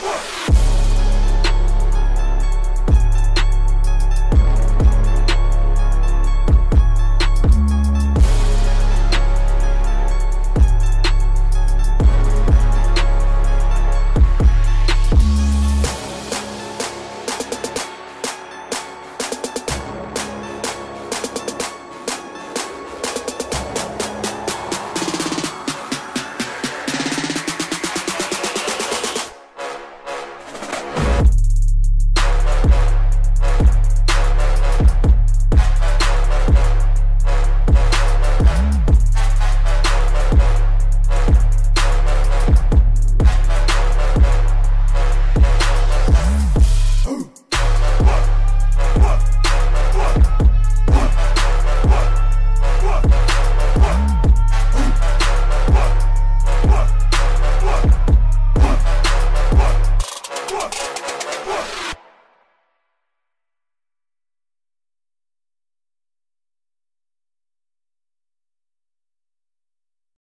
What?